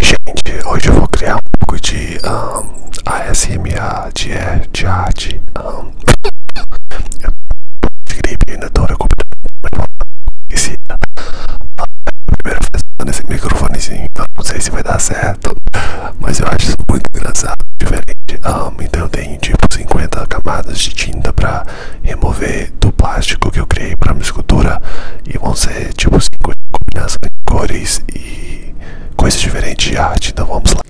Gente, hoje eu vou criar um pouco de um, ASMR, de, de arte. Um, gripe, ainda tô recuperando. Primeira vez nesse microfonezinho, não sei se vai dar certo, mas eu acho isso muito engraçado, diferente. Um, então tem tipo 50 camadas de tinta pra remover do plástico que eu criei pra minha escultura e vão ser tipo 50 combinações de cores e coisa é diferente de arte, então vamos lá.